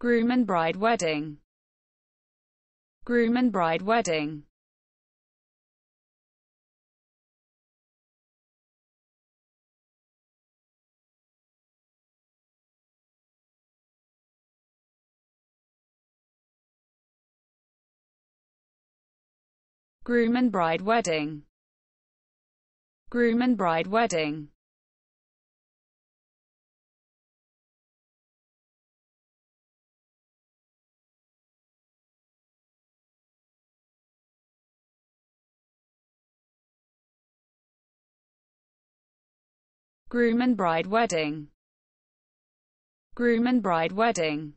groom and bride wedding, groom and bride wedding, groom and bride wedding, groom and bride wedding, groom and bride wedding, groom and bride wedding.